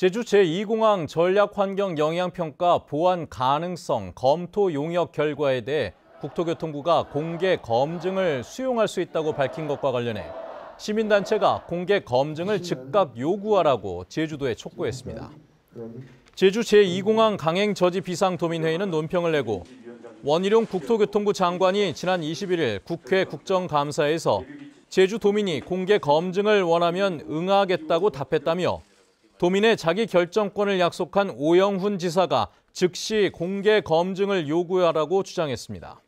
제주 제2공항 전략환경 영향평가 보완 가능성 검토 용역 결과에 대해 국토교통부가 공개 검증을 수용할 수 있다고 밝힌 것과 관련해 시민단체가 공개 검증을 즉각 요구하라고 제주도에 촉구했습니다. 제주 제2공항 강행 저지 비상도민회의는 논평을 내고 원희룡 국토교통부 장관이 지난 21일 국회 국정감사에서 제주도민이 공개 검증을 원하면 응하겠다고 답했다며 도민의 자기 결정권을 약속한 오영훈 지사가 즉시 공개 검증을 요구하라고 주장했습니다.